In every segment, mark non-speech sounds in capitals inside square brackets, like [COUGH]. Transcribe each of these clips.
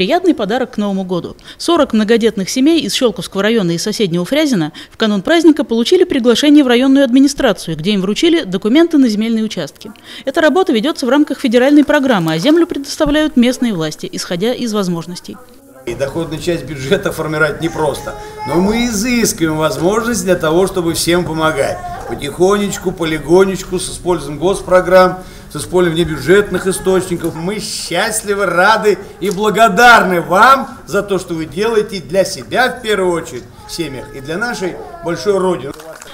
Приятный подарок к Новому году. 40 многодетных семей из Щелковского района и соседнего Фрязина в канун праздника получили приглашение в районную администрацию, где им вручили документы на земельные участки. Эта работа ведется в рамках федеральной программы, а землю предоставляют местные власти, исходя из возможностей. И доходную часть бюджета формировать непросто. Но мы изыскиваем возможность для того, чтобы всем помогать. Потихонечку, полигонечку, с использованием госпрограмм, с использованием внебюджетных источников. Мы счастливы, рады и благодарны вам за то, что вы делаете для себя в первую очередь в семьях и для нашей большой Родины.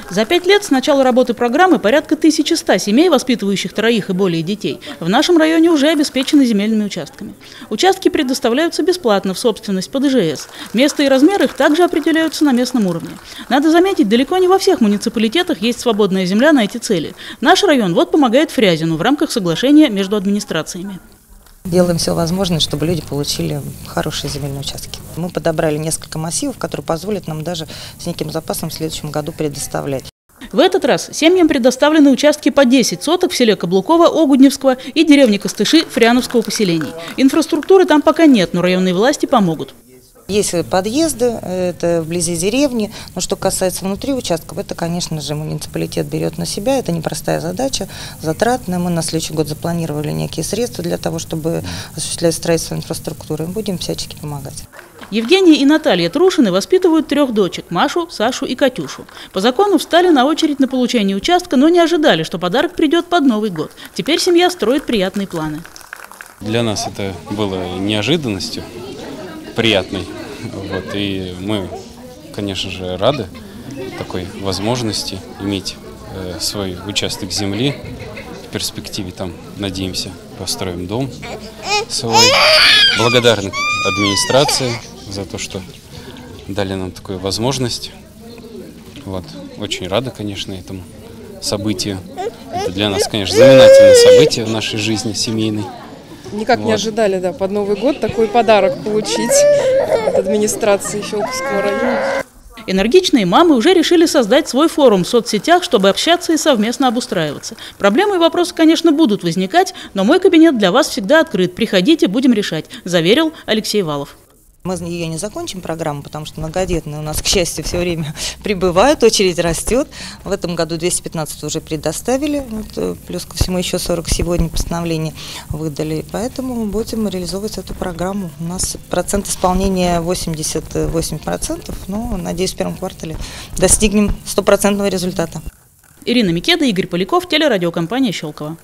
За пять лет с начала работы программы порядка 1100 семей, воспитывающих троих и более детей, в нашем районе уже обеспечены земельными участками. Участки предоставляются бесплатно в собственность под ИЖС. Место и размер их также определяются на местном уровне. Надо заметить, далеко не во всех муниципалитетах есть свободная земля на эти цели. Наш район вот помогает Фрязину в рамках соглашения между администрациями. Делаем все возможное, чтобы люди получили хорошие земельные участки. Мы подобрали несколько массивов, которые позволят нам даже с неким запасом в следующем году предоставлять. В этот раз семьям предоставлены участки по 10 соток в селе Каблукова, Огудневского и деревне Костыши Фряновского поселений. Инфраструктуры там пока нет, но районные власти помогут. Есть подъезды, это вблизи деревни, но что касается внутри участков, это, конечно же, муниципалитет берет на себя, это непростая задача, затратная. Мы на следующий год запланировали некие средства для того, чтобы осуществлять строительство инфраструктуры, будем всячески помогать. Евгения и Наталья Трушины воспитывают трех дочек – Машу, Сашу и Катюшу. По закону встали на очередь на получение участка, но не ожидали, что подарок придет под Новый год. Теперь семья строит приятные планы. Для нас это было неожиданностью приятной. Вот, и мы, конечно же, рады такой возможности иметь э, свой участок земли. В перспективе там, надеемся, построим дом свой. Благодарны администрации за то, что дали нам такую возможность. Вот. Очень рады, конечно, этому событию. Это для нас, конечно, знаменательное событие в нашей жизни семейной. Никак вот. не ожидали, да, под Новый год такой подарок получить от администрации Щелковского района. Энергичные мамы уже решили создать свой форум в соцсетях, чтобы общаться и совместно обустраиваться. Проблемы и вопросы, конечно, будут возникать, но мой кабинет для вас всегда открыт. Приходите, будем решать, заверил Алексей Валов. Мы ее не закончим программу, потому что многодетные у нас, [LAUGHS] к счастью, все время [LAUGHS] прибывают, очередь растет. В этом году 215 уже предоставили, вот, э, плюс ко всему еще 40 сегодня постановлений выдали. Поэтому будем реализовывать эту программу. У нас процент исполнения 88%, но, надеюсь, в первом квартале достигнем стопроцентного результата. Ирина Микеда, Игорь Поляков, телерадиокомпания «Щелково».